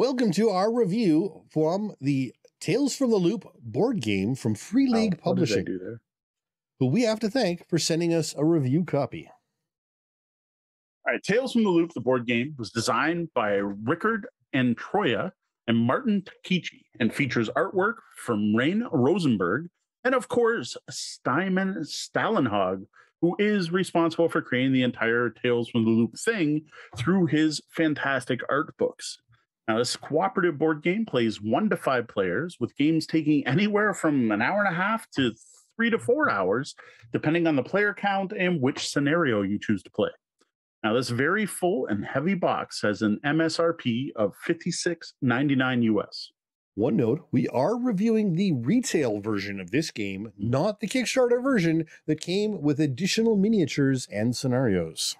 Welcome to our review from the Tales from the Loop board game from Free Oh, League I Publishing, who we have to thank for sending us a review copy. All right, Tales from the Loop, the board game, was designed by Rickard Antroia and Martin Takaichi and features artwork from Reine Rosenberg and, of course, Simon Stålenhag, who is responsible for creating the entire Tales from the Loop thing through his fantastic art books. Now, this cooperative board game plays one to five players, with games taking anywhere from an hour and a half to three to four hours, depending on the player count and which scenario you choose to play. Now, this very full and heavy box has an MSRP of $56.99 US. One note, we are reviewing the retail version of this game, not the Kickstarter version that came with additional miniatures and scenarios.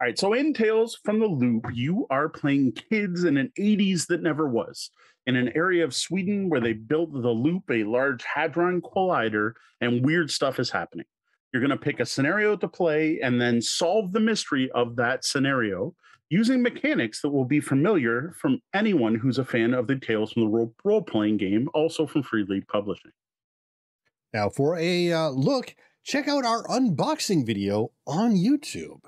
All right, so in Tales from the Loop, you are playing kids in an 80s that never was, in an area of Sweden where they built the Loop, a large Hadron collider, and weird stuff is happening. You're going to pick a scenario to play and then solve the mystery of that scenario using mechanics that will be familiar from anyone who's a fan of the Tales from the role playing game, also from Free League Publishing. Now, for a uh, look, check out our unboxing video on YouTube.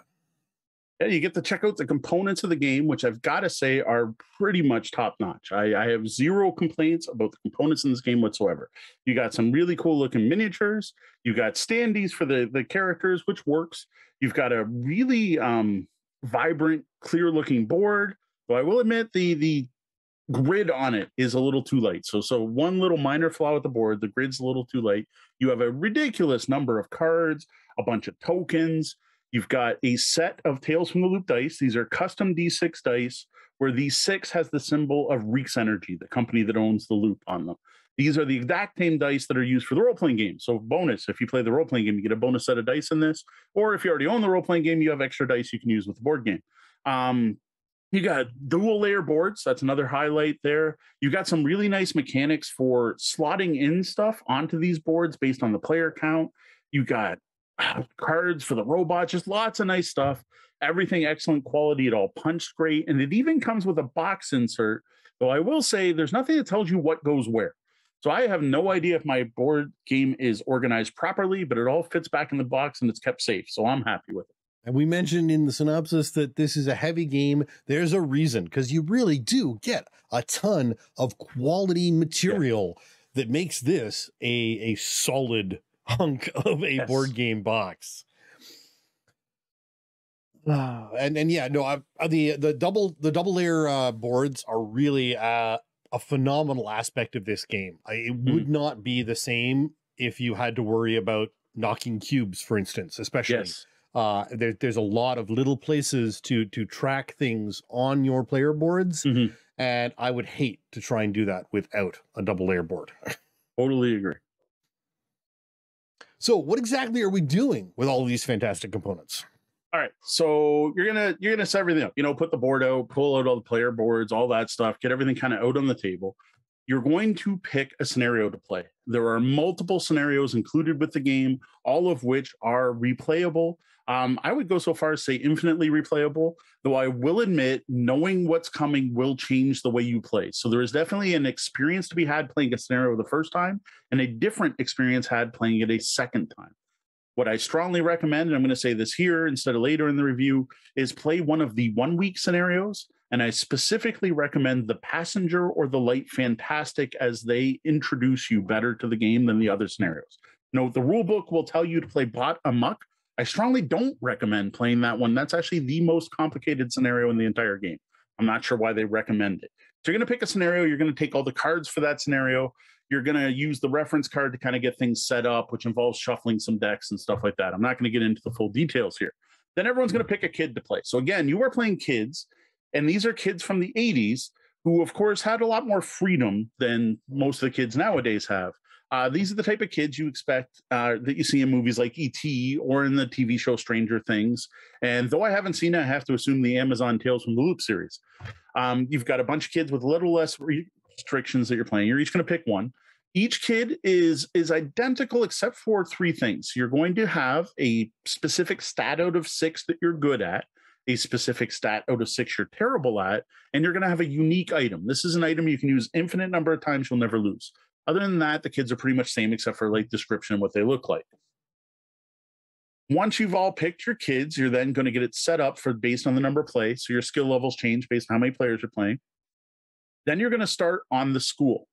Yeah, you get to check out the components of the game, which I've got to say are pretty much top notch. I, I have zero complaints about the components in this game whatsoever. You got some really cool looking miniatures. You got standees for the the characters, which works. You've got a really um, vibrant, clear looking board. Though I will admit the the grid on it is a little too light. So so one little minor flaw with the board, the grid's a little too light. You have a ridiculous number of cards, a bunch of tokens. You've got a set of Tales from the Loop dice. These are custom D6 dice, where the six has the symbol of Riksenergi, the company that owns the loop on them. These are the exact same dice that are used for the role playing game. So, bonus if you play the role playing game, you get a bonus set of dice in this. Or if you already own the role playing game, you have extra dice you can use with the board game. Um, you got dual layer boards. That's another highlight there. You got some really nice mechanics for slotting in stuff onto these boards based on the player count. You got cards for the robot, just lots of nice stuff. Everything excellent quality. It all punched great. And it even comes with a box insert. Though I will say there's nothing that tells you what goes where. So I have no idea if my board game is organized properly, but it all fits back in the box and it's kept safe. So I'm happy with it. And we mentioned in the synopsis that this is a heavy game. There's a reason because you really do get a ton of quality material that makes this a, a solid hunk of a Yes. board game box. Ah, and and yeah, no, I, uh, the the double the double layer uh, boards are really uh, a phenomenal aspect of this game. I, it Hmm. would not be the same if you had to worry about knocking cubes, for instance, especially Yes. uh there, there's a lot of little places to to track things on your player boards Mhm. and i would hate to try and do that without a double layer board Totally agree. So what exactly are we doing with all these fantastic components All right. So you're gonna you're gonna set everything up. You know, put the board out, pull out all the player boards, all that stuff, get everything kind of out on the table. You're going to pick a scenario to play. There are multiple scenarios included with the game, all of which are replayable. Um, I would go so far as say infinitely replayable, though I will admit knowing what's coming will change the way you play. So there is definitely an experience to be had playing a scenario the first time and a different experience had playing it a second time. What I strongly recommend, and I'm going to say this here instead of later in the review, is play one of the one week scenarios. And I specifically recommend the passenger or the light fantastic as they introduce you better to the game than the other scenarios. No, the rule book will tell you to play bot amok. I strongly don't recommend playing that one. That's actually the most complicated scenario in the entire game. I'm not sure why they recommend it. So you're going to pick a scenario, you're going to take all the cards for that scenario, you're going to use the reference card to kind of get things set up, which involves shuffling some decks and stuff like that. I'm not going to get into the full details here. Then everyone's going to pick a kid to play. So again, you are playing kids, and these are kids from the 80s who, of course, had a lot more freedom than most of the kids nowadays have. Uh, these are the type of kids you expect uh, that you see in movies like E.T. or in the TV show Stranger Things. And though I haven't seen it, I have to assume the Amazon Tales from the Loop series. Um, you've got a bunch of kids with a little less restrictions that you're playing. You're each going to pick one. Each kid is is identical except for three things. You're going to have a specific stat out of six that you're good at, a specific stat out of six you're terrible at, and you're going to have a unique item. This is an item you can use infinite number of times, you'll never lose. Other than that, the kids are pretty much the same except for like description of what they look like. Once you've all picked your kids, you're then going to get it set up for based on the number of play. So your skill levels change based on how many players you're playing. Then you're going to start on the school.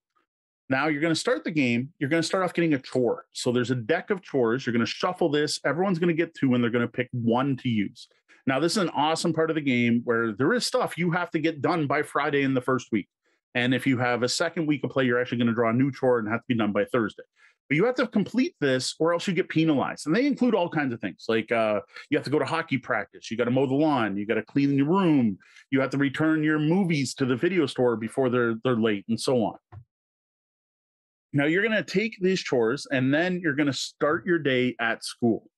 Now you're going to start the game. You're going to start off getting a chore. So there's a deck of chores. You're going to shuffle this. Everyone's going to get two, and they're going to pick one to use. Now, this is an awesome part of the game where there is stuff you have to get done by Friday in the first week. And if you have a second week of play, you're actually going to draw a new chore and have to be done by Thursday. But you have to complete this or else you get penalized. And they include all kinds of things like uh, you have to go to hockey practice, you got to mow the lawn, you got to clean your room, you have to return your movies to the video store before they're they're late, and so on. Now you're going to take these chores and then you're going to start your day at school.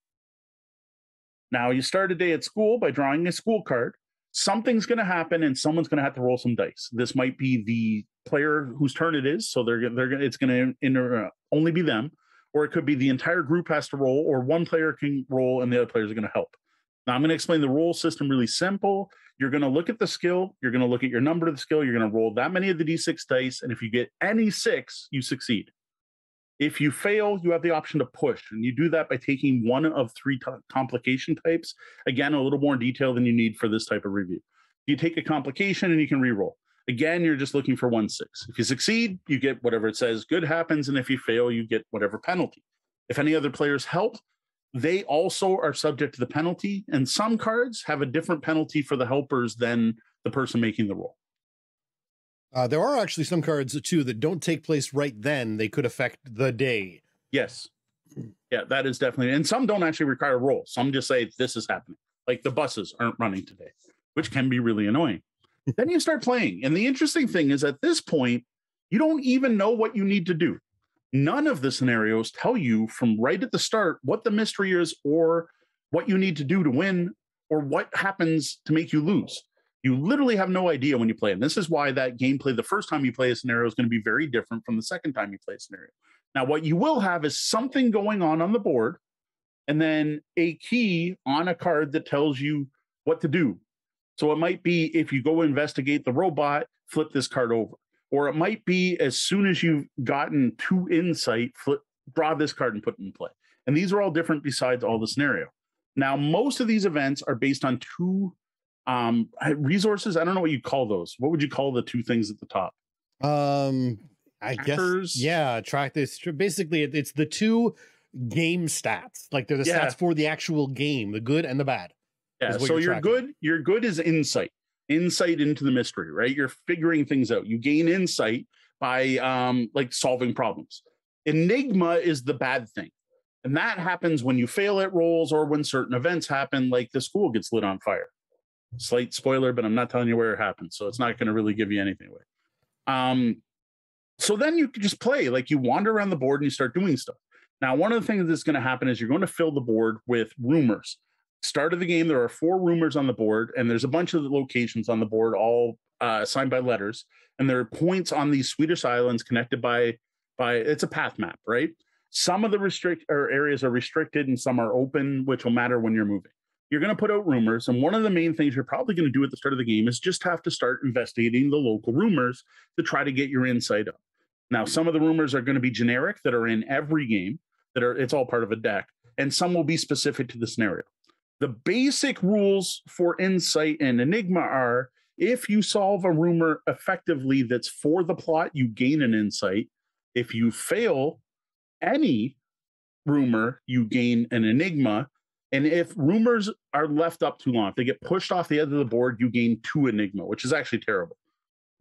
Now you start a day at school by drawing a school card something's going to happen and someone's going to have to roll some dice. This might be the player whose turn it is, so they're they're it's going to uh, only be them, or it could be the entire group has to roll, or one player can roll and the other players are going to help. Now I'm going to explain the roll system really simple. You're going to look at the skill, you're going to look at your number of the skill, you're going to roll that many of the d6 dice, and if you get any six, you succeed. If you fail, you have the option to push, and you do that by taking one of three t- complication types. Again, a little more detail than you need for this type of review. You take a complication and you can reroll. Again, you're just looking for one six. If you succeed, you get whatever it says good happens, and if you fail, you get whatever penalty. If any other players help, they also are subject to the penalty, and some cards have a different penalty for the helpers than the person making the roll. Uh, there are actually some cards too that don't take place right then. They could affect the day. Yes. Yeah, that is definitely. And some don't actually require a roll. Some just say this is happening. Like the buses aren't running today, which can be really annoying. then you start playing. And the interesting thing is at this point, you don't even know what you need to do. None of the scenarios tell you from right at the start what the mystery is or what you need to do to win or what happens to make you lose. You literally have no idea when you play. And this is why that gameplay, the first time you play a scenario, is going to be very different from the second time you play a scenario. Now, what you will have is something going on on the board, and then a key on a card that tells you what to do. So it might be if you go investigate the robot, flip this card over. Or it might be as soon as you've gotten to insight, flip, draw this card and put it in play. And these are all different besides all the scenario. Now, most of these events are based on two um resources i don't know what you call those. What would you call the two things at the top? Um i Trackers? guess yeah track this basically it's the two game stats. Like they're the yeah. stats for the actual game the good and the bad yeah so you're, good your good is insight insight into the mystery right? You're figuring things out. You gain insight by um like solving problems. Enigma is the bad thing and that happens when you fail at rolls or when certain events happen like the school gets lit on fire slight spoiler, but I'm not telling you where it happens, so it's not going to really give you anything away. Um, so then you can just play like you wander around the board and you start doing stuff. Now, one of the things that's going to happen is you're going to fill the board with rumors. Start of the game, there are four rumors on the board, and there's a bunch of locations on the board, all uh, assigned by letters, and there are points on these Swedish islands connected by by it's a path map, right? Some of the restrict or areas are restricted, and some are open, which will matter when you're moving you're going to put out rumors. And one of the main things you're probably going to do at the start of the game is just have to start investigating the local rumors to try to get your insight up. Now, some of the rumors are going to be generic that are in every game, that are it's all part of a deck, and some will be specific to the scenario. The basic rules for insight and enigma are if you solve a rumor effectively that's for the plot, you gain an insight. If you fail any rumor, you gain an enigma. And if rumors are left up too long, if they get pushed off the edge of the board, you gain two Enigma, which is actually terrible.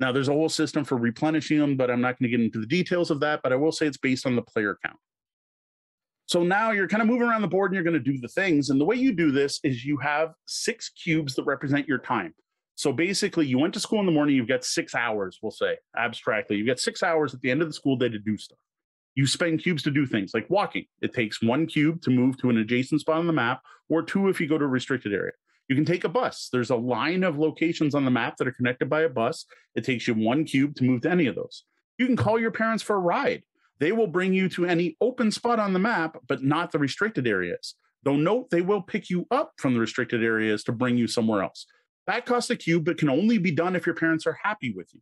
Now, there's a whole system for replenishing them, but I'm not going to get into the details of that. But I will say it's based on the player count. So now you're kind of moving around the board and you're going to do the things. And the way you do this is you have six cubes that represent your time. So basically, you went to school in the morning, you've got six hours, we'll say abstractly. You've got six hours at the end of the school day to do stuff you spend cubes to do things like walking. It takes one cube to move to an adjacent spot on the map, or two if you go to a restricted area. You can take a bus. There's a line of locations on the map that are connected by a bus. It takes you one cube to move to any of those. You can call your parents for a ride. They will bring you to any open spot on the map, but not the restricted areas. Though note they will pick you up from the restricted areas to bring you somewhere else. That costs a cube, but can only be done if your parents are happy with you.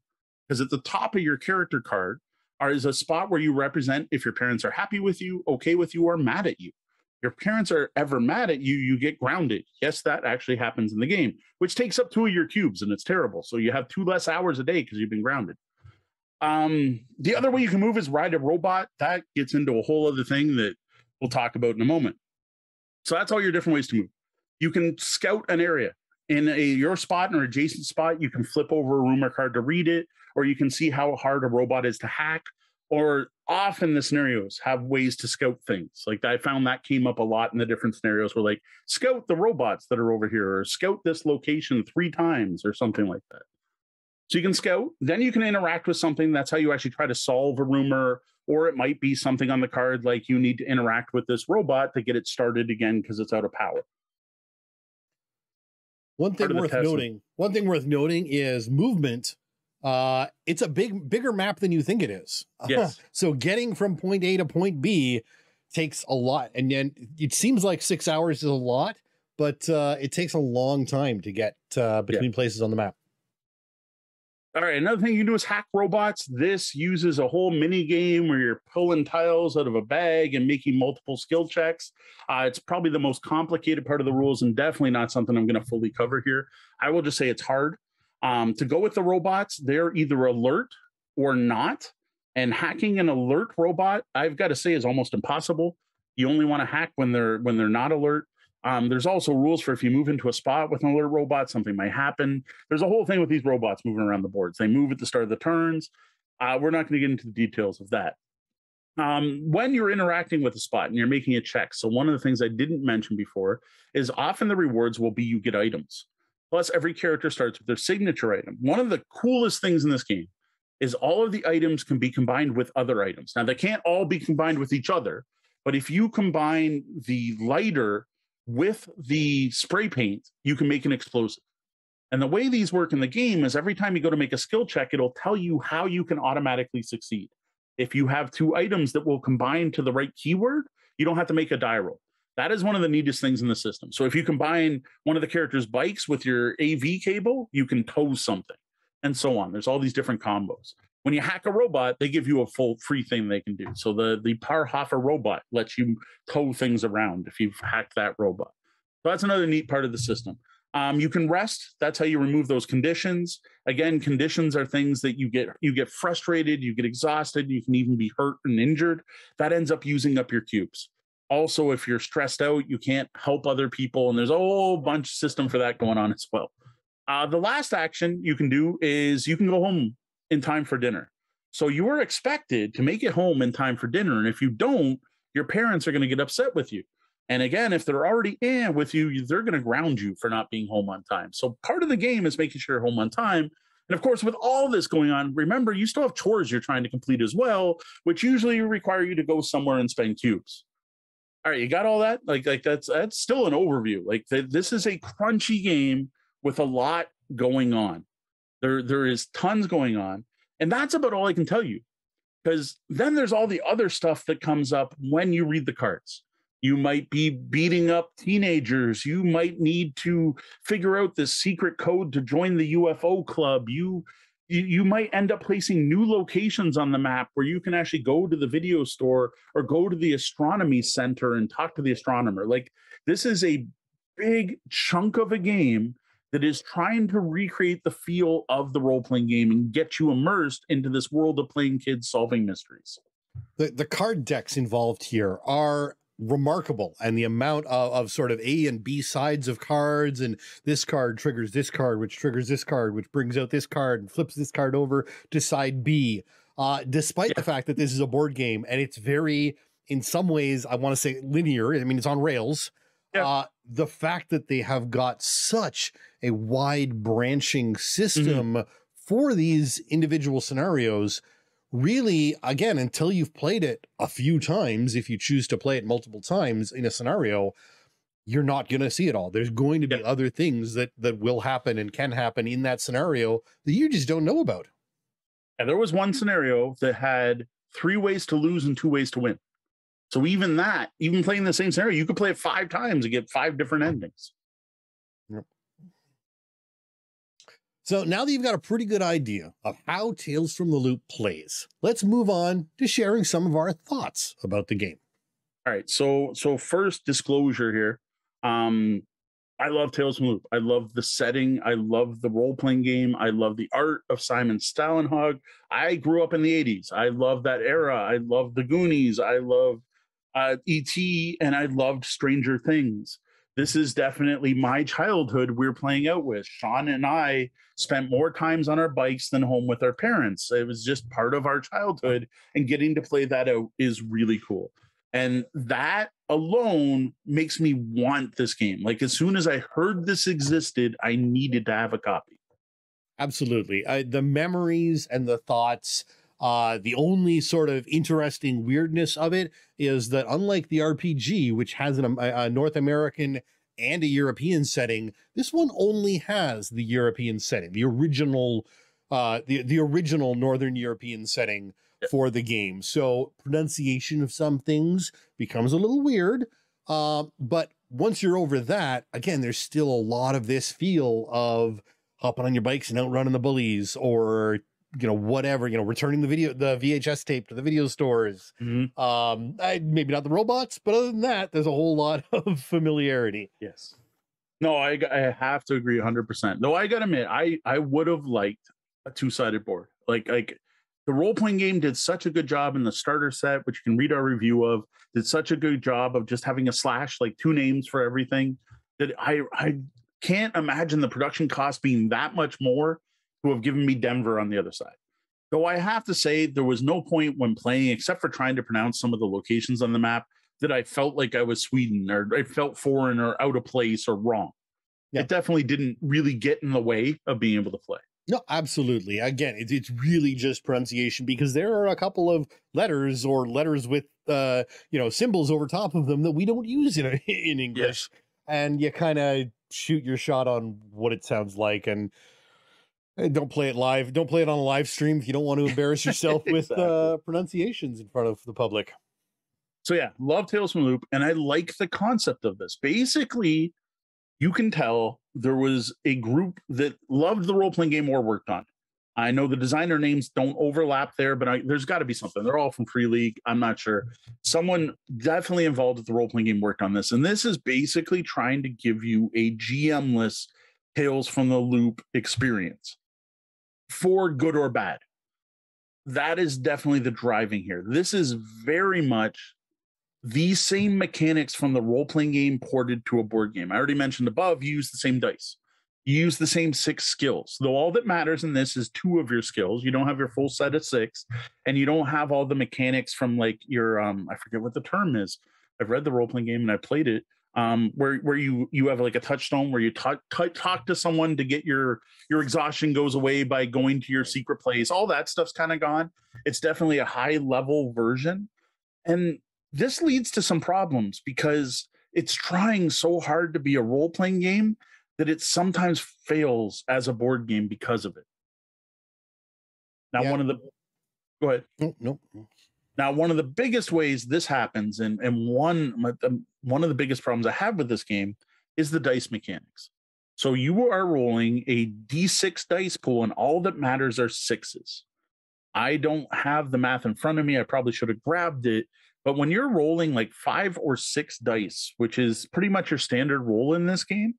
Because at the top of your character card are, is a spot where you represent if your parents are happy with you, okay with you, or mad at you. Your parents are ever mad at you, you get grounded. Yes, that actually happens in the game, which takes up two of your cubes, and it's terrible. So you have two less hours a day because you've been grounded. Um, the other way you can move is ride a robot. That gets into a whole other thing that we'll talk about in a moment. So that's all your different ways to move. You can scout an area in a your spot or adjacent spot. You can flip over a rumor card to read it, or you can see how hard a robot is to hack. Or often the scenarios have ways to scout things. Like I found that came up a lot in the different scenarios where like scout the robots that are over here, or scout this location three times, or something like that. So you can scout, then you can interact with something. That's how you actually try to solve a rumor, or it might be something on the card like you need to interact with this robot to get it started again because it's out of power. One thing worth noting, one thing worth noting is movement. Uh, it's a big, bigger map than you think it is. Yes. so getting from point A to point B takes a lot, and then it seems like six hours is a lot, but uh, it takes a long time to get uh, between yeah. places on the map. All right, another thing you can do is hack robots. This uses a whole mini game where you're pulling tiles out of a bag and making multiple skill checks. Uh, it's probably the most complicated part of the rules, and definitely not something I'm going to fully cover here. I will just say it's hard um, to go with the robots. They're either alert or not, and hacking an alert robot, I've got to say, is almost impossible. You only want to hack when they're when they're not alert. Um, there's also rules for if you move into a spot with an alert robot, something might happen. There's a whole thing with these robots moving around the boards. They move at the start of the turns. Uh, we're not going to get into the details of that. Um, when you're interacting with a spot and you're making a check, so one of the things I didn't mention before is often the rewards will be you get items. Plus, every character starts with their signature item. One of the coolest things in this game is all of the items can be combined with other items. Now, they can't all be combined with each other, but if you combine the lighter with the spray paint, you can make an explosive. And the way these work in the game is every time you go to make a skill check, it'll tell you how you can automatically succeed. If you have two items that will combine to the right keyword, you don't have to make a die roll. That is one of the neatest things in the system. So if you combine one of the character's bikes with your AV cable, you can tow something and so on. There's all these different combos when you hack a robot, they give you a full free thing they can do. So the the Parhofer robot lets you tow things around if you've hacked that robot. So that's another neat part of the system. Um, you can rest. That's how you remove those conditions. Again, conditions are things that you get you get frustrated, you get exhausted, you can even be hurt and injured. That ends up using up your cubes. Also, if you're stressed out, you can't help other people, and there's a whole bunch of system for that going on as well. Uh, the last action you can do is you can go home in time for dinner. So you are expected to make it home in time for dinner. And if you don't, your parents are going to get upset with you. And again, if they're already in with you, they're going to ground you for not being home on time. So part of the game is making sure you're home on time. And of course, with all this going on, remember you still have chores you're trying to complete as well, which usually require you to go somewhere and spend cubes. All right, you got all that? Like, like that's that's still an overview. Like th- this is a crunchy game with a lot going on. There, there is tons going on. And that's about all I can tell you. Because then there's all the other stuff that comes up when you read the cards. You might be beating up teenagers. You might need to figure out the secret code to join the UFO club. You, you you might end up placing new locations on the map where you can actually go to the video store or go to the astronomy center and talk to the astronomer. Like this is a big chunk of a game that is trying to recreate the feel of the role playing game and get you immersed into this world of playing kids solving mysteries. The, the card decks involved here are remarkable and the amount of, of sort of A and B sides of cards and this card triggers this card which triggers this card which brings out this card and flips this card over to side B uh, despite yeah. the fact that this is a board game and it's very in some ways I want to say linear I mean it's on rails yeah. uh, the fact that they have got such a wide branching system mm-hmm. for these individual scenarios really again until you've played it a few times if you choose to play it multiple times in a scenario you're not going to see it all there's going to be yeah. other things that that will happen and can happen in that scenario that you just don't know about and there was one scenario that had three ways to lose and two ways to win So even that, even playing the same scenario, you could play it five times and get five different endings. Yep. So now that you've got a pretty good idea of how Tales from the Loop plays, let's move on to sharing some of our thoughts about the game. All right. So so first disclosure here. Um I love Tales from the Loop. I love the setting. I love the role playing game. I love the art of Simon Stålenhag. I grew up in the 80s. I love that era. I love the Goonies. I love uh, E.T. and I loved Stranger Things. This is definitely my childhood we're playing out with. Sean and I spent more times on our bikes than home with our parents. It was just part of our childhood, and getting to play that out is really cool. And that alone makes me want this game. Like as soon as I heard this existed, I needed to have a copy. Absolutely. The memories and the thoughts. Uh, the only sort of interesting weirdness of it is that, unlike the RPG, which has an, a, a North American and a European setting, this one only has the European setting, the original, uh, the the original Northern European setting for the game. So pronunciation of some things becomes a little weird. Uh, but once you're over that, again, there's still a lot of this feel of hopping on your bikes and outrunning the bullies or you know whatever you know returning the video the vhs tape to the video stores Mhm. um I, maybe not the robots but other than that there's a whole lot of familiarity Yes. No, i i have to agree 100%. Though I got to admit, I, I would have liked a two sided board. Like, like the role playing game did such a good job in the starter set, which you can read our review of, did such a good job of just having a slash, like two names for everything, that I, I can't imagine the production cost being that much more to have given me Denver on the other side. Though I have to say, there was no point when playing, except for trying to pronounce some of the locations on the map, that I felt like I was Sweden or I felt foreign or out of place or wrong. Yeah. It definitely didn't really get in the way of being able to play. no absolutely again it, it's really just pronunciation because there are a couple of letters or letters with uh you know symbols over top of them that we don't use in in english and you kind of shoot your shot on what it sounds like and don't play it live don't play it on a live stream if you don't want to embarrass yourself with uh pronunciations in front of the public So yeah, love Tales from the Loop, and I like the concept of this. Basically, you can tell there was a group that loved the role playing game or worked on. it. I know the designer names don't overlap there, but I, there's got to be something. They're all from Free League. I'm not sure. Someone definitely involved with the role playing game worked on this, and this is basically trying to give you a GM-less Tales from the Loop experience, for good or bad. That is definitely the driving here. This is very much these same mechanics from the role playing game ported to a board game. I already mentioned above, you use the same dice. You use the same six skills. Though all that matters in this is two of your skills. You don't have your full set of six, and you don't have all the mechanics from like your um, I forget what the term is. I've read the role playing game and I played it. Um, where where you you have like a touchstone where you talk talk talk to someone to get your your exhaustion goes away by going to your secret place. All that stuff's kind of gone. It's definitely a high level version, and this leads to some problems because it's trying so hard to be a role playing game that it sometimes fails as a board game because of it. Now, Yeah. one of the go ahead. no no no. Now, one of the biggest ways this happens, and and one one of the biggest problems I have with this game is the dice mechanics. So you are rolling a d6 dice pool, and all that matters are sixes. I don't have the math in front of me. I probably should have grabbed it. But when you're rolling like five or six dice, which is pretty much your standard roll in this game,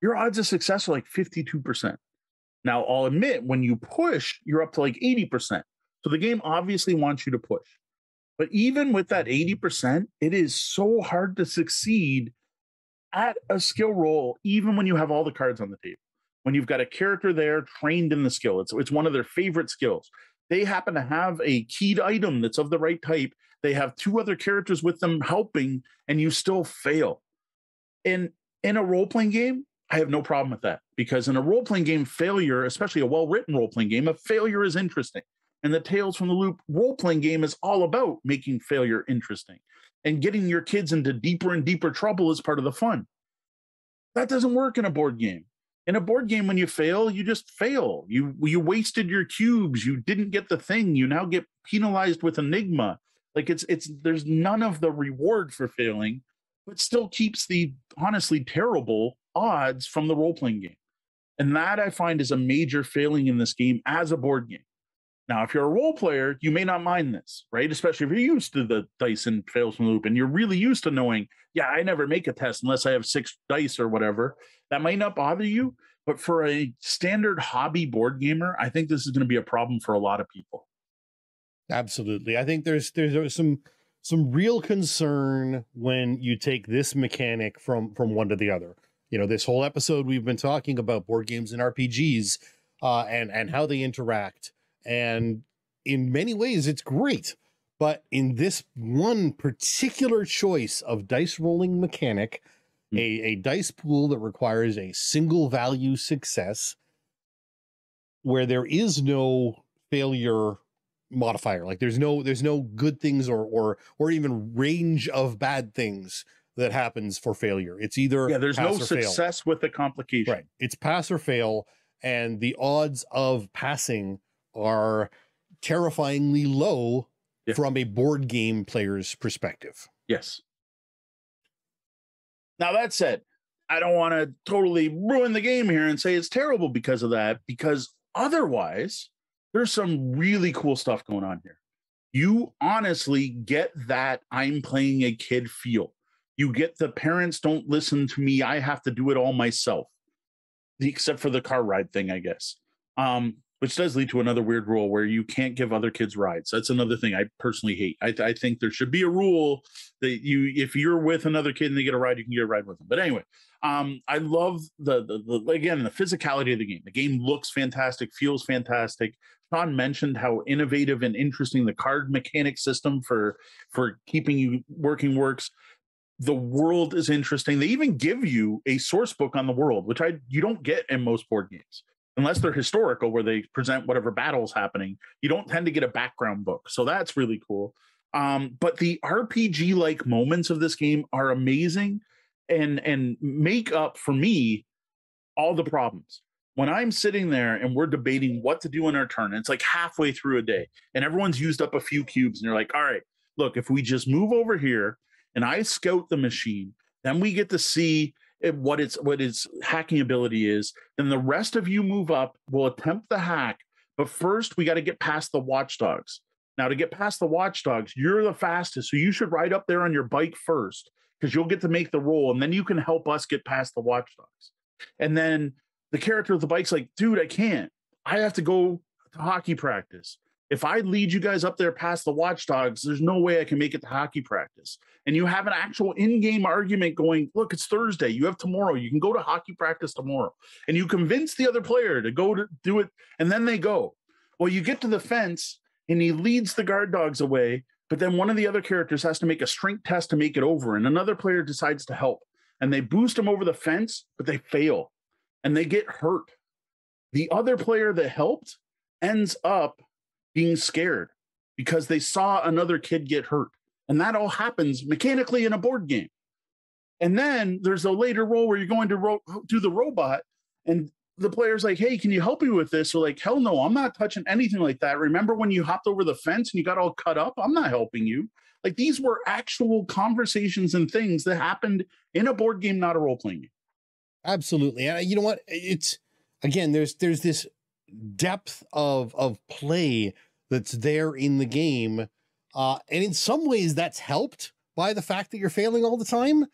your odds of success are like 52%. Now, I'll admit, when you push, you're up to like 80%. So the game obviously wants you to push. But even with that 80%, it is so hard to succeed at a skill roll, even when you have all the cards on the table. When you've got a character there trained in the skill, it's, it's one of their favorite skills. They happen to have a keyed item that's of the right type. They have two other characters with them helping, and you still fail. In in a role playing game, I have no problem with that because in a role playing game, failure, especially a well written role playing game, a failure is interesting. And the Tales from the Loop role playing game is all about making failure interesting and getting your kids into deeper and deeper trouble is part of the fun. That doesn't work in a board game. In a board game, when you fail, you just fail. You you wasted your cubes. You didn't get the thing. You now get penalized with Enigma. Like it's it's there's none of the reward for failing, but still keeps the honestly terrible odds from the role playing game. And that I find is a major failing in this game as a board game. Now, if you're a role player, you may not mind this, right? Especially if you're used to the dice and Tales from loop and you're really used to knowing, yeah, I never make a test unless I have six dice or whatever. That might not bother you. But for a standard hobby board gamer, I think this is going to be a problem for a lot of people. Absolutely. I think there's there's some some real concern when you take this mechanic from from one to the other. You know, this whole episode we've been talking about board games and RPGs uh, and and how they interact, and in many ways it's great. But in this one particular choice of dice rolling mechanic, mm. a, a dice pool that requires a single value success, where there is no failure modifier like there's no there's no good things or or or even range of bad things that happens for failure it's either yeah there's no success fail. with the complication right it's pass or fail and the odds of passing are terrifyingly low yeah. from a board game player's perspective yes now that said i don't want to totally ruin the game here and say it's terrible because of that because otherwise there's some really cool stuff going on here. You honestly get that I'm playing a kid feel. You get the parents don't listen to me. I have to do it all myself, except for the car ride thing, I guess. Um, which does lead to another weird rule where you can't give other kids rides. That's another thing I personally hate. I, I, think there should be a rule that you, if you're with another kid and they get a ride, you can get a ride with them. But anyway, um, I love the, the, the again the physicality of the game. The game looks fantastic, feels fantastic. Sean mentioned how innovative and interesting the card mechanic system for for keeping you working works. The world is interesting. They even give you a source book on the world, which I you don't get in most board games unless they're historical where they present whatever battle's happening. You don't tend to get a background book, so that's really cool. Um, but the RPG like moments of this game are amazing and and make up for me all the problems when I'm sitting there and we're debating what to do in our turn, it's like halfway through a day and everyone's used up a few cubes, and you're like, all right, look, if we just move over here and I scout the machine, then we get to see Eh, what its what its hacking ability is. Then the rest of you move up, we'll attempt the hack, but first we got to get past the watchdogs. Now, to get past the watchdogs, you're the fastest, so you should ride up there on your bike first because you'll get to make the roll, and then you can help us get past the watchdogs. And then the character with the bike's like, dude, I can't. I have to go to hockey practice. If I lead you guys up there past the watchdogs, there's no way I can make it to hockey practice. And you have an actual in-game argument going, look, it's Thursday. You have tomorrow. You can go to hockey practice tomorrow. And you convince the other player to go to do it, and then they go. Well, you get to the fence and he leads the guard dogs away, but then one of the other characters has to make a strength test to make it over, and another player decides to help. And they boost him over the fence, but they fail and they get hurt. The other player that helped ends up being scared because they saw another kid get hurt. And that all happens mechanically in a board game. And then there's a later role where you're going to ro- do the robot, and the player's like, Hey, can you help me with this? Or like, Hell no, I'm not touching anything like that. Remember when you hopped over the fence and you got all cut up? I'm not helping you. Like these were actual conversations and things that happened in a board game, not a role playing game. Absolutely. And uh, you know what? It's again, there's there's this depth of of play that's there in the game. Uh, and in some ways that's helped by the fact that you're failing all the time.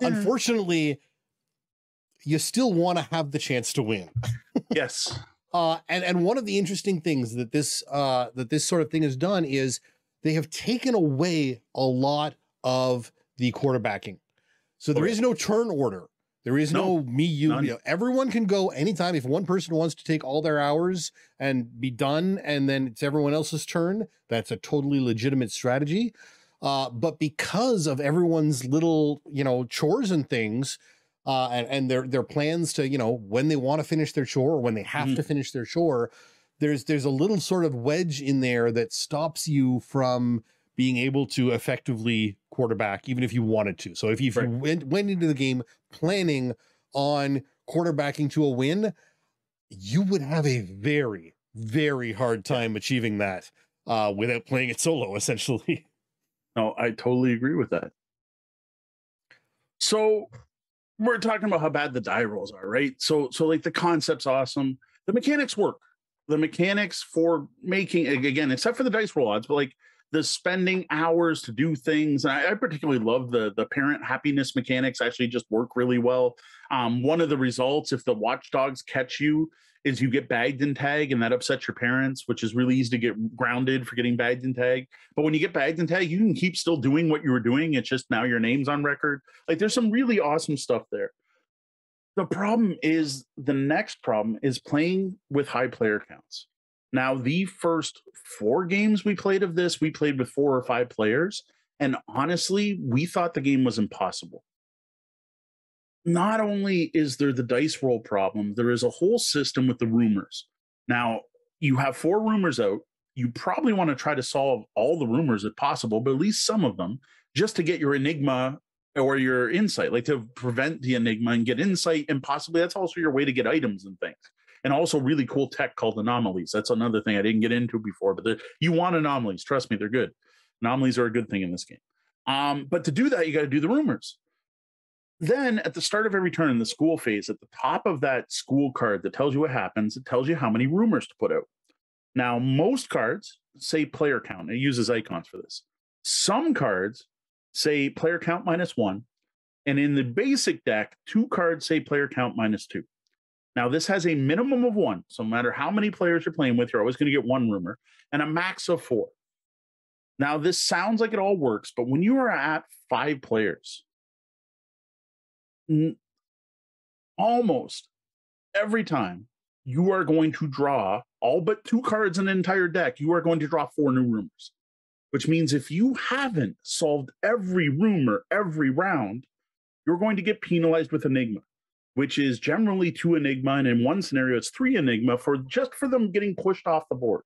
Yeah. Unfortunately, you still want to have the chance to win. yes. Uh, and and one of the interesting things that this uh, that this sort of thing has done is they have taken away a lot of the quarterbacking. So there okay. is no turn order there is no, no me, you, you know, everyone can go anytime. If one person wants to take all their hours and be done, and then it's everyone else's turn, that's a totally legitimate strategy. Uh, but because of everyone's little, you know, chores and things, uh, and, and their their plans to, you know, when they want to finish their chore or when they have mm. to finish their chore, there's there's a little sort of wedge in there that stops you from being able to effectively quarterback, even if you wanted to. So if you, if right. you went, went into the game planning on quarterbacking to a win, you would have a very, very hard time achieving that uh, without playing it solo, essentially. No, I totally agree with that. So we're talking about how bad the die rolls are, right? So so like the concept's awesome. The mechanics work. The mechanics for making again, except for the dice roll odds, but like the spending hours to do things. I, I, particularly love the the parent happiness mechanics. Actually, just work really well. Um, one of the results, if the watchdogs catch you, is you get bagged and tag, and that upsets your parents, which is really easy to get grounded for getting bagged and tag. But when you get bagged and tag, you can keep still doing what you were doing. It's just now your name's on record. Like there's some really awesome stuff there. The problem is the next problem is playing with high player counts. Now, the first four games we played of this, we played with four or five players. And honestly, we thought the game was impossible. Not only is there the dice roll problem, there is a whole system with the rumors. Now, you have four rumors out. You probably want to try to solve all the rumors if possible, but at least some of them, just to get your enigma or your insight, like to prevent the enigma and get insight. And possibly that's also your way to get items and things and also really cool tech called anomalies. That's another thing I didn't get into before, but you want anomalies. Trust me, they're good. Anomalies are a good thing in this game. Um, but to do that, you got to do the rumors. Then at the start of every turn in the school phase, at the top of that school card that tells you what happens, it tells you how many rumors to put out. Now, most cards say player count. It uses icons for this. Some cards say player count minus one. And in the basic deck, two cards say player count minus two. Now, this has a minimum of one. So, no matter how many players you're playing with, you're always going to get one rumor and a max of four. Now, this sounds like it all works, but when you are at five players, n- almost every time you are going to draw all but two cards in an entire deck, you are going to draw four new rumors, which means if you haven't solved every rumor every round, you're going to get penalized with Enigma which is generally two Enigma, and in one scenario, it's three Enigma for just for them getting pushed off the board.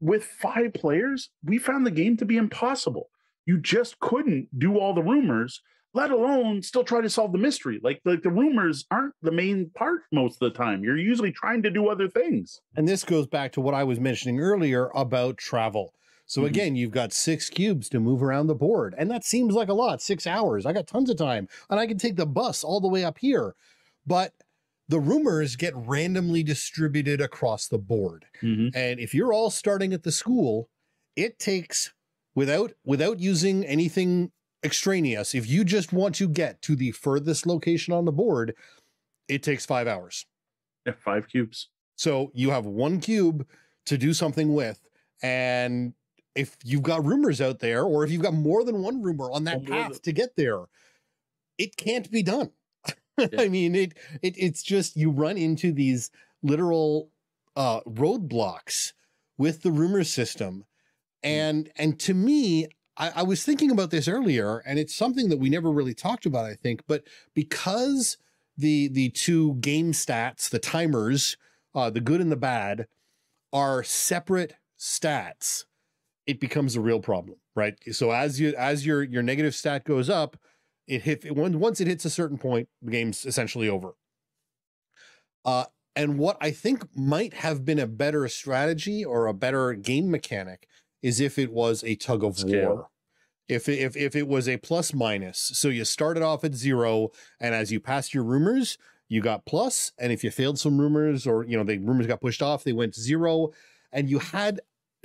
With five players, we found the game to be impossible. You just couldn't do all the rumors, let alone still try to solve the mystery. Like, like the rumors aren't the main part most of the time. You're usually trying to do other things. And this goes back to what I was mentioning earlier about travel. So mm-hmm. again, you've got six cubes to move around the board. And that seems like a lot, six hours. I got tons of time and I can take the bus all the way up here. But the rumors get randomly distributed across the board. Mm-hmm. And if you're all starting at the school, it takes without without using anything extraneous, if you just want to get to the furthest location on the board, it takes five hours. Yeah, five cubes. So you have one cube to do something with, and if you've got rumors out there or if you've got more than one rumor on that path to get there, it can't be done. Yeah. I mean, it, it it's just you run into these literal uh, roadblocks with the rumor system. Hmm. And and to me, I, I was thinking about this earlier, and it's something that we never really talked about, I think, but because the the two game stats, the timers, uh, the good and the bad, are separate stats it becomes a real problem, right? So as you as your your negative stat goes up, it hit it, once it hits a certain point, the game's essentially over. Uh, and what I think might have been a better strategy or a better game mechanic is if it was a tug of Scale. war. If, if if it was a plus minus, so you started off at zero, and as you passed your rumors, you got plus, and if you failed some rumors or you know the rumors got pushed off, they went zero, and you had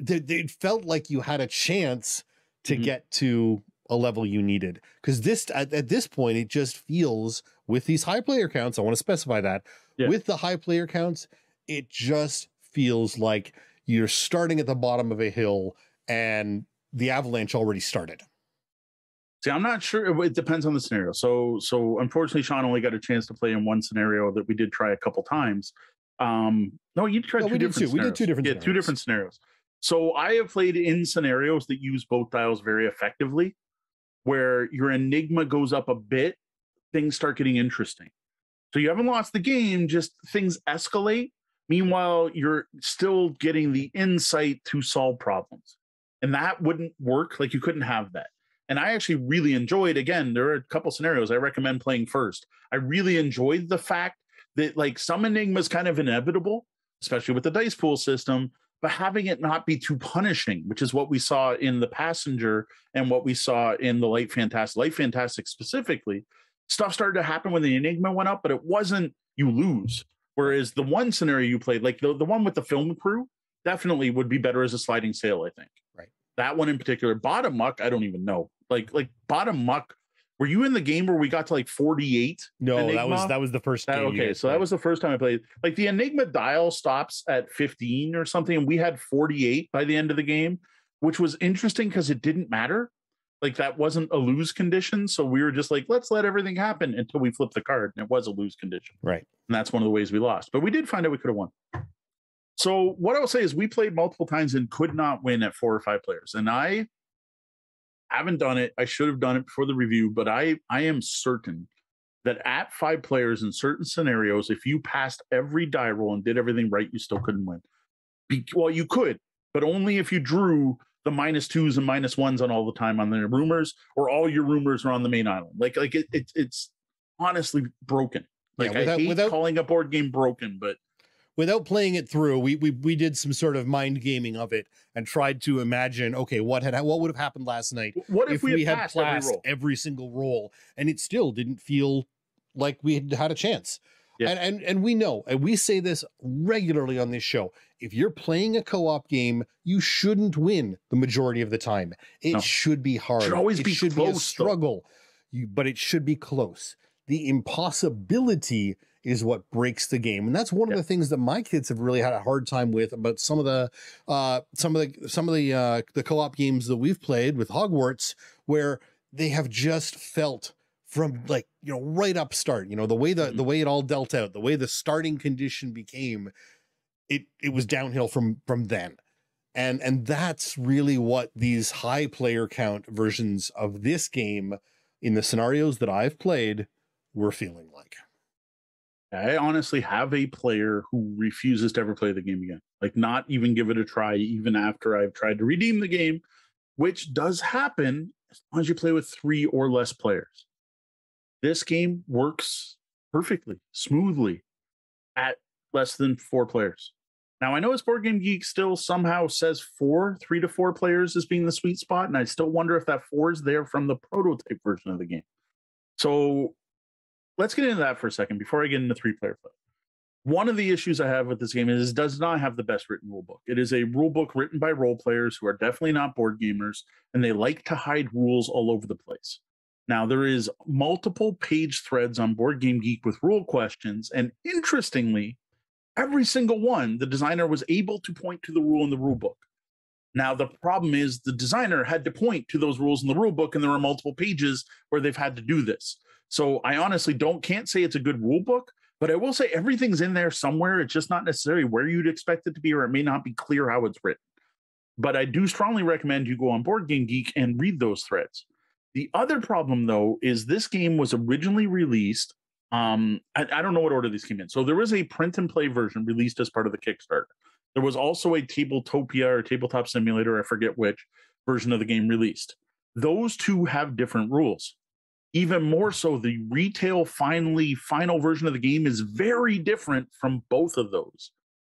it felt like you had a chance to mm-hmm. get to a level you needed because this at, at, this point it just feels with these high player counts i want to specify that yeah. with the high player counts it just feels like you're starting at the bottom of a hill and the avalanche already started see i'm not sure it depends on the scenario so so unfortunately sean only got a chance to play in one scenario that we did try a couple times um no you tried no, two different did two. we did two different yeah scenarios. two different scenarios so I have played in scenarios that use both dials very effectively, where your enigma goes up a bit, things start getting interesting. So you haven't lost the game, just things escalate. Meanwhile, you're still getting the insight to solve problems. And that wouldn't work. Like you couldn't have that. And I actually really enjoyed, again, there are a couple scenarios I recommend playing first. I really enjoyed the fact that like some enigmas kind of inevitable, especially with the dice pool system, but having it not be too punishing, which is what we saw in the passenger and what we saw in the light fantastic, light fantastic specifically. Stuff started to happen when the enigma went up, but it wasn't you lose. Whereas the one scenario you played, like the, the one with the film crew, definitely would be better as a sliding sail, I think. Right. That one in particular, bot amok, I don't even know. Like like bot amok. Were you in the game where we got to like 48? No, that was that was the first That- you okay, so that was the first time I played. Like the Enigma dial stops at 15 or something, and we had 48 by the end of the game, which was interesting because it didn't matter. Like that wasn't a lose condition. So we were just like, let's let everything happen until we flip the card. And it was a lose condition. right. And that's one of the ways we lost. But we did find out we could have won. So what I will say is we played multiple times and could not win at four or five players. And I haven't done it. I should have done it before the review, but I I am certain that at five players in certain scenarios, if you passed every die roll and did everything right, you still couldn't win. Be, well, you could, but only if you drew the minus twos and minus ones on all the time on the rumors, or all your rumors are on the main island. Like like it, it it's honestly broken. Yeah, Like without- I hate without- calling a board game broken, but Without playing it through, we we we did some sort of mind gaming of it and tried to imagine, okay, what had what would have happened last night what if, if, we, we, had, had passed every every single roll and it still didn't feel like we had had a chance. Yeah. And, and and we know, and we say this regularly on this show. If you're playing a co-op game, you shouldn't win the majority of the time. It No. should be hard. Should always it be should be a struggle. You, but it should be close. The impossibility is what breaks the game, and that's one Yeah. of the things that my kids have really had a hard time with about some of the uh, some of the some of the uh, the co-op games that we've played with Hogwarts, where they have just felt from like you know right up start you know the way the Mhm. the way it all dealt out the way the starting condition became it it was downhill from from then and and that's really what these high player count versions of this game in the scenarios that I've played were feeling like I honestly have a player who refuses to ever play the game again. Like not even give it a try, even after I've tried to redeem the game, which does happen as long as you play with three or less players. This game works perfectly, smoothly at less than four players. Now I know as Board Game Geek still somehow says four, three to four players as being the sweet spot, and I still wonder if that four is there from the prototype version of the game. So let's get into that for a second before I get into three player play. One of the issues I have with this game is it does not have the best written rule book. It is a rule book written by role players who are definitely not board gamers, and they like to hide rules all over the place. Now there is multiple page threads on Board Game Geek with rule questions, and interestingly, every single one the designer was able to point to the rule in the rule book. Now the problem is the designer had to point to those rules in the rule book, and there are multiple pages where they've had to do this. So I honestly don't can't say it's a good rule book, but I will say everything's in there somewhere. It's just not necessarily where you'd expect it to be, or it may not be clear how it's written. But I do strongly recommend you go on Board Game Geek and read those threads. The other problem, though, is this game was originally released. Um, I, I don't know what order these came in. So there was a print and play version released as part of the Kickstarter. There was also a Tabletopia or Tabletop Simulator, I forget which version of the game released. Those two have different rules even more so the retail finally final version of the game is very different from both of those.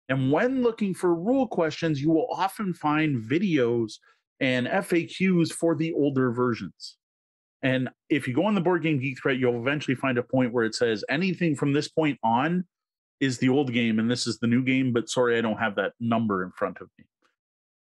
And when looking for rule questions you will often find videos and faqs for the older versions. And if you go on the board game geek thread you'll eventually find a point where it says anything from this point on is the old game and this is the new game but sorry i don't have that number in front of me.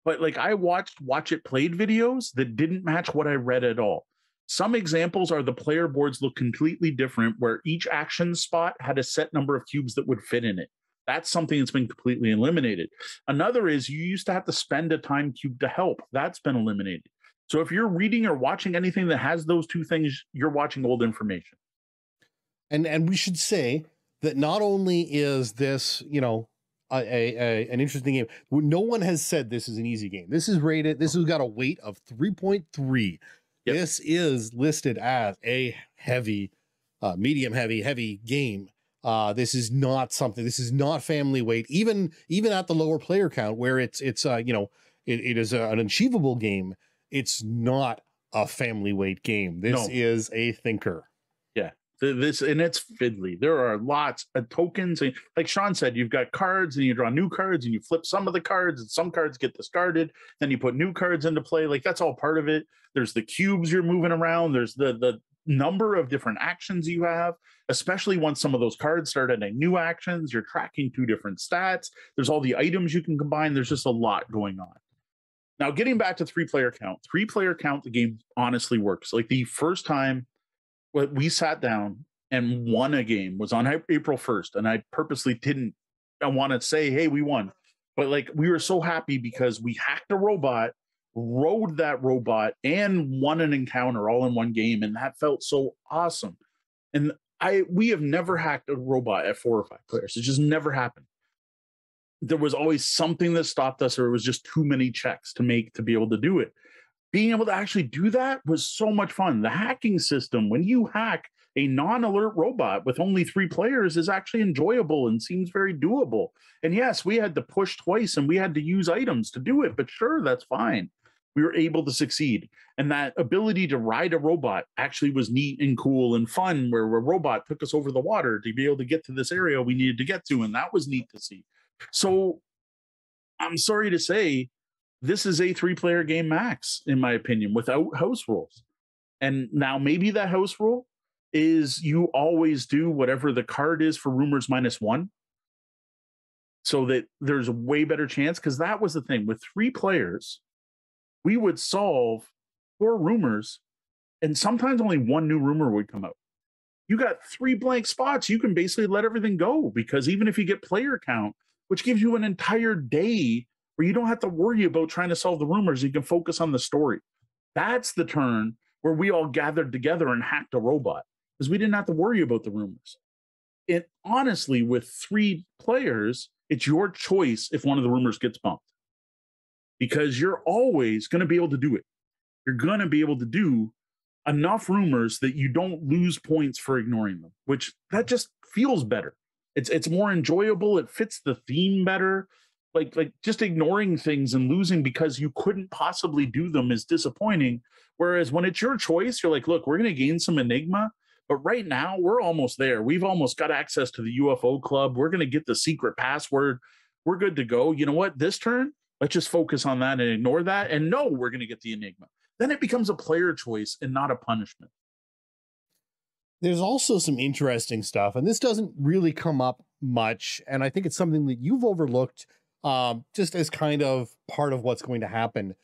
But like i watched watch it played videos that didn't match what i read at all some examples are the player boards look completely different, where each action spot had a set number of cubes that would fit in it. That's something that's been completely eliminated. Another is you used to have to spend a time cube to help. That's been eliminated. So if you're reading or watching anything that has those two things, you're watching old information. and and we should say that not only is this you know a, a, a an interesting game no one has said this is an easy game this is rated this has got a weight of 3.3 Yep. this is listed as a heavy uh medium heavy heavy game uh this is not something this is not family weight even even at the lower player count where it's it's uh you know it, it is a, an achievable game it's not a family weight game this No. is a thinker Th- This and it's fiddly. There are lots of tokens, and like Sean said, you've got cards, and you draw new cards, and you flip some of the cards, and some cards get discarded. Then you put new cards into play. Like that's all part of it. There's the cubes you're moving around. There's the the number of different actions you have, especially once some of those cards start adding new actions. You're tracking two different stats. There's all the items you can combine. There's just a lot going on. Now, getting back to three player count, three player count, the game honestly works. Like the first time we sat down and won a game was on April 1st. And I purposely didn't I want to say, hey, we won. But like we were so happy because we hacked a robot, rode that robot, and won an encounter all in one game. And that felt so awesome. And I we have never hacked a robot at four or five players. It just never happened there was always something that stopped us or it was just too many checks to make to be able to do it being able to actually do that was so much fun. The hacking system when you hack a non-alert robot with only three players is actually enjoyable and seems very doable. And yes we had to push twice and we had to use items to do it but sure that's fine. We were able to succeed. And that ability to ride a robot actually was neat and cool and fun where a robot took us over the water to be able to get to this area we needed to get to and that was neat to see. So I'm sorry to say, this is a three player game max, in my opinion, without house rules. And now maybe that house rule is you always do whatever the card is for rumors minus one. So that there's a way better chance. Because that was the thing with three players, we would solve four rumors, and sometimes only one new rumor would come out you got three blank spots. You can basically let everything go because even if you get player count, which gives you an entire day where you don't have to worry about trying to solve the rumors, you can focus on the story. That's the turn where we all gathered together and hacked a robot because we didn't have to worry about the rumors. It honestly, with three players, it's your choice if one of the rumors gets bumped because you're always going to be able to do it. You're going to be able to do enough rumors that you don't lose points for ignoring them, which that just feels better. It's it's more enjoyable. It fits the theme better. Like like just ignoring things and losing because you couldn't possibly do them is disappointing. Whereas when it's your choice, you're like, look, we're going to gain some enigma, but right now we're almost there. We've almost got access to the UFO club. We're going to get the secret password. We're good to go. You know what? This turn, let's just focus on that and ignore that. And no, we're going to get the enigma then it becomes a player choice and not a punishment. There's also some interesting stuff, and this doesn't really come up much. And I think it's something that you've overlooked um, just as kind of part of what's going to happen.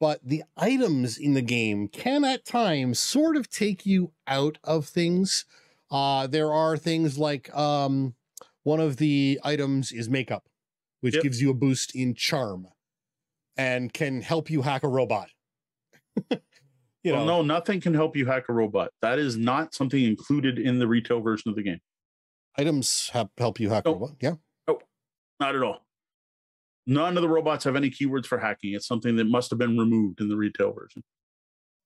But the items in the game can at times sort of take you out of things. Uh, there are things like um, one of the items is makeup, which yep. gives you a boost in charm and can help you hack a robot. you well, know, no, nothing can help you hack a robot. That is not something included in the retail version of the game. Items have, help you hack a robot. Yeah. Oh, not at all. None of the robots have any keywords for hacking. It's something that must have been removed in the retail version.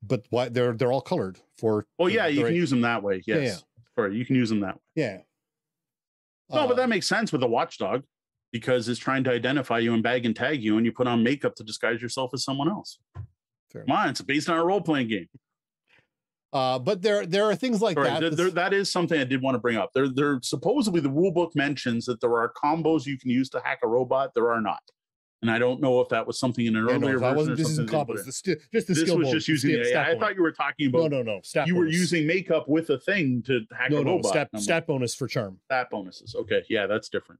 But why they're they're all colored for. Oh yeah, you can use them that way. Yes, yeah, yeah. Sorry, you can use them that way. Yeah. No, uh, but that makes sense with a watchdog because it's trying to identify you and bag and tag you, and you put on makeup to disguise yourself as someone else. Fair Come on, it's based on a role playing game. Uh, but there there are things like that. There, there, that is something I did want to bring up. There, there supposedly the rule book mentions that there are combos you can use to hack a robot. There are not, and I don't know if that was something in an yeah, earlier no, version. This is combos. The st- just the this skill was just using. St- yeah, I thought you were talking about. No, no, no. Stat you bonus. were using makeup with a thing to hack no, a robot. No, stat, stat bonus for charm. Stat bonuses. Okay, yeah, that's different.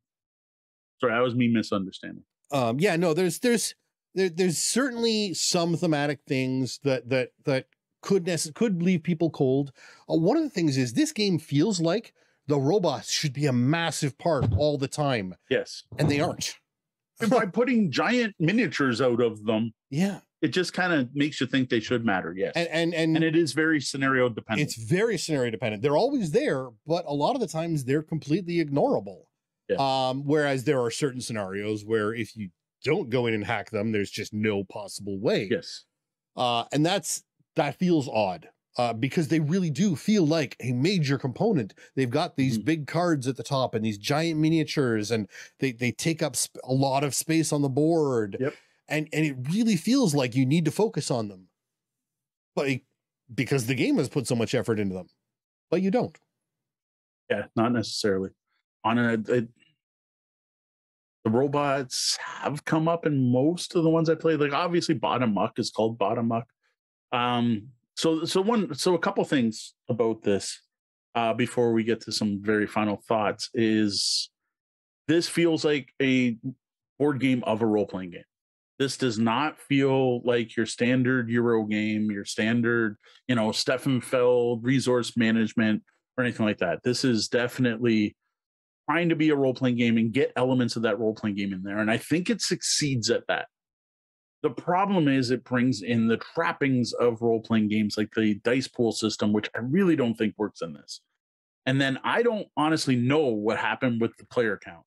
Sorry, that was me misunderstanding. Um, yeah, no, there's there's there, there's certainly some thematic things that that that could could leave people cold. Uh, one of the things is this game feels like the robots should be a massive part all the time. Yes, and they aren't. and by putting giant miniatures out of them, yeah, it just kind of makes you think they should matter. Yes, and, and and and it is very scenario dependent. It's very scenario dependent. They're always there, but a lot of the times they're completely ignorable. Yeah. Um, whereas there are certain scenarios where if you don't go in and hack them, there's just no possible way. Yes. Uh, and that's that feels odd. Uh, because they really do feel like a major component. They've got these mm-hmm. big cards at the top and these giant miniatures, and they they take up sp- a lot of space on the board. Yep. And and it really feels like you need to focus on them, but it, because the game has put so much effort into them, but you don't. Yeah, not necessarily. On a, a the robots have come up in most of the ones I played. Like obviously, Bot Amok is called Bot Amok. Um, so so one so a couple things about this uh, before we get to some very final thoughts is this feels like a board game of a role playing game. This does not feel like your standard Euro game, your standard, you know, Stefan Feld resource management or anything like that. This is definitely trying to be a role playing game and get elements of that role playing game in there. And I think it succeeds at that. The problem is it brings in the trappings of role playing games like the dice pool system, which I really don't think works in this. And then I don't honestly know what happened with the player count.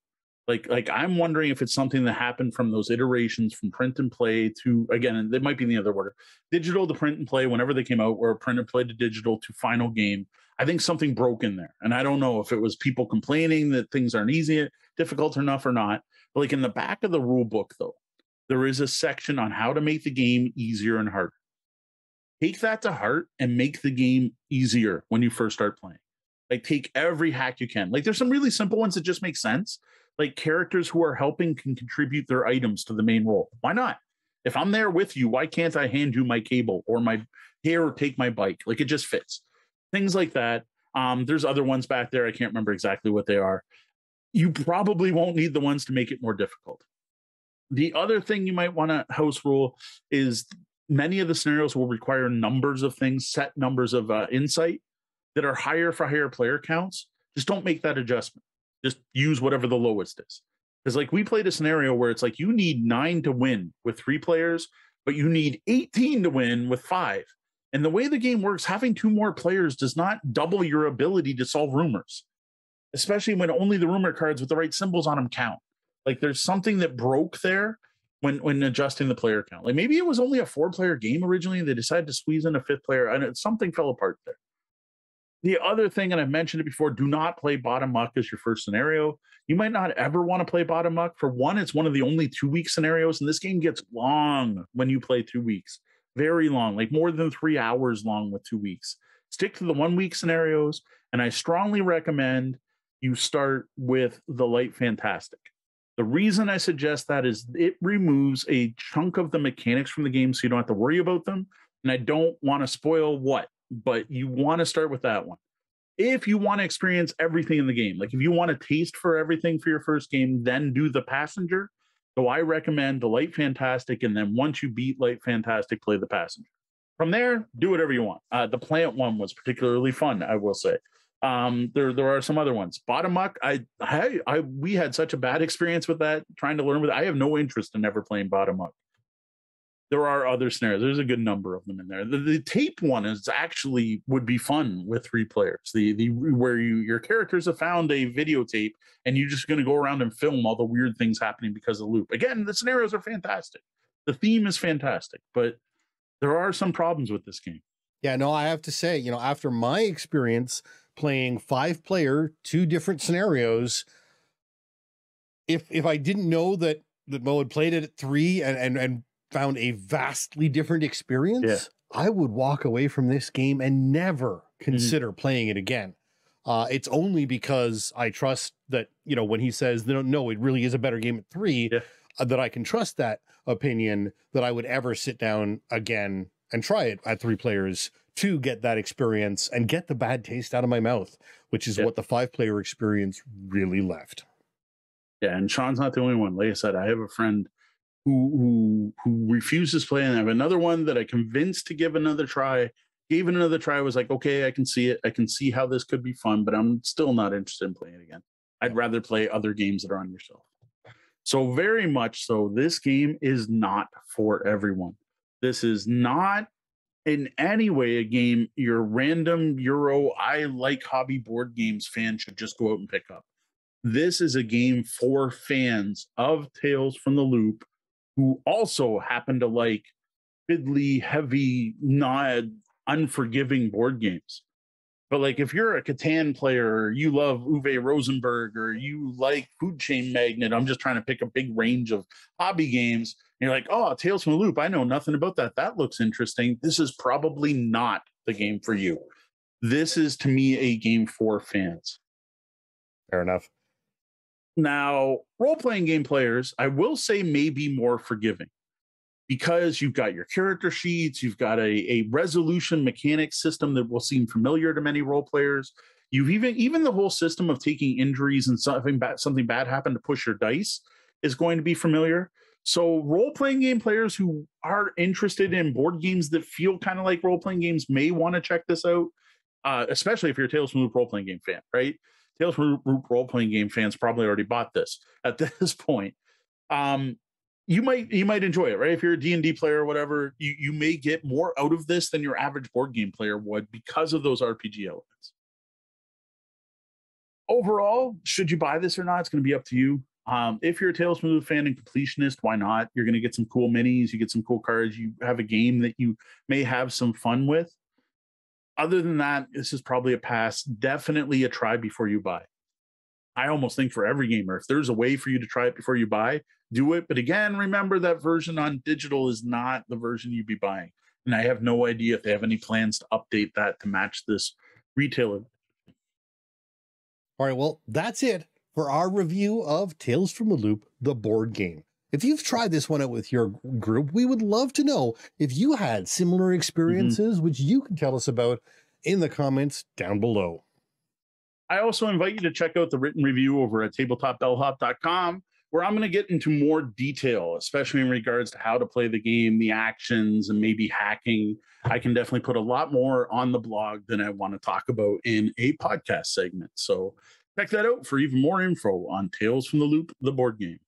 Like, like I'm wondering if it's something that happened from those iterations from print and play to again, it might be in the other order, digital to print and play whenever they came out, or print and play to digital to final game. I think something broke in there. And I don't know if it was people complaining that things aren't easy, difficult enough or not. But like in the back of the rule book, though, there is a section on how to make the game easier and harder. Take that to heart and make the game easier when you first start playing. Like take every hack you can. Like there's some really simple ones that just make sense. Like characters who are helping can contribute their items to the main roll. Why not? If I'm there with you, why can't I hand you my cable or my hair or take my bike? Like it just fits things like that. Um, there's other ones back there. I can't remember exactly what they are. You probably won't need the ones to make it more difficult. The other thing you might want to house rule is many of the scenarios will require numbers of things, set numbers of uh, insight that are higher for higher player counts. Just don't make that adjustment. Just use whatever the lowest is. Because, like, we played a scenario where it's like you need nine to win with three players, but you need 18 to win with five. And the way the game works, having two more players does not double your ability to solve rumors, especially when only the rumor cards with the right symbols on them count. Like there's something that broke there when when adjusting the player count. Like maybe it was only a four player game originally, and they decided to squeeze in a fifth player, and something fell apart there. The other thing, and I've mentioned it before, do not play bot amok as your first scenario. You might not ever want to play bot amok. For one, it's one of the only two week scenarios, and this game gets long when you play two weeks very long, like more than three hours long with two weeks. Stick to the one week scenarios. And I strongly recommend you start with the light fantastic. The reason I suggest that is it removes a chunk of the mechanics from the game so you don't have to worry about them. And I don't want to spoil what, but you want to start with that one. If you want to experience everything in the game, like if you want to taste for everything for your first game, then do the passenger. So I recommend the Light Fantastic, and then once you beat Light Fantastic, play the Passenger. From there, do whatever you want. Uh, the Plant one was particularly fun, I will say. Um, there there are some other ones. Bot Amok, I, I I we had such a bad experience with that trying to learn with. It. I have no interest in ever playing Bot Amok there are other scenarios. There's a good number of them in there. The, the, tape one is actually would be fun with three players. The the where you your characters have found a videotape and you're just going to go around and film all the weird things happening because of the loop. Again, the scenarios are fantastic. The theme is fantastic, but there are some problems with this game. Yeah, no, I have to say, you know, after my experience playing five player, two different scenarios, if if I didn't know that that Mo had played it at three and and and found a vastly different experience, yeah. I would walk away from this game and never mm-hmm. consider mm-hmm. playing it again. Uh, it's only because I trust that, you know, when he says, no, no, it really is a better game at three, yeah. uh, that I can trust that opinion that I would ever sit down again and try it at three players to get that experience and get the bad taste out of my mouth, which is yeah. what the five player experience really left. Yeah, and Sean's not the only one. Like I said, I have a friend who who who refuses to play, and I have another one that I convinced to give another try. Gave it another try. Was like, okay, I can see it. I can see how this could be fun, but I'm still not interested in playing it again. I'd rather play other games that are on your shelf. So very much so, this game is not for everyone. This is not in any way a game your random Euro I like hobby board games fan should just go out and pick up. This is a game for fans of Tales from the Loop who also happen to like fiddly, heavy, not unforgiving board games. But like if you're a Catan player, or you love Uwe Rosenberg, or you like Food Chain Magnate, I'm just trying to pick a big range of hobby games. you're like, oh, Tales from the Loop. I know nothing about that. That looks interesting. This is probably not the game for you. This is to me a game for fans. Fair enough. Now, role playing game players, I will say, may be more forgiving because you've got your character sheets, you've got a, a resolution mechanic system that will seem familiar to many role players. You've even even the whole system of taking injuries and something bad something bad happened to push your dice is going to be familiar. So role playing game players who are interested in board games that feel kind of like role playing games may want to check this out, uh, especially if you're a Tales from Loop role playing game fan, right? Tales from Loop role playing game fans probably already bought this at this point. Um, you might you might enjoy it, right? If you're a D&D player or whatever, you, you may get more out of this than your average board game player would because of those RPG elements. Overall, should you buy this or not? It's going to be up to you. Um, if you're a Tales from Loop fan and completionist, why not? You're going to get some cool minis, you get some cool cards, you have a game that you may have some fun with. Other than that, this is probably a pass. Definitely a try before you buy. I almost think for every gamer, if there's a way for you to try it before you buy, do it. But again, remember that version on digital is not the version you'd be buying. And I have no idea if they have any plans to update that to match this retailer. All right, well, that's it for our review of Tales from the Loop, the board game. If you've tried this one out with your group, we would love to know if you had similar mm-hmm. experiences, mm-hmm. which you can tell us about in the comments down below. I also invite you to check out the written review over at tabletopbellhop.com where I'm going to get into more detail, especially in regards to how to play the game, the actions, and maybe hacking. I can definitely put a lot more on the blog than I want to talk about in a podcast segment. So check that out for even more info on Tales from the Loop, the board game.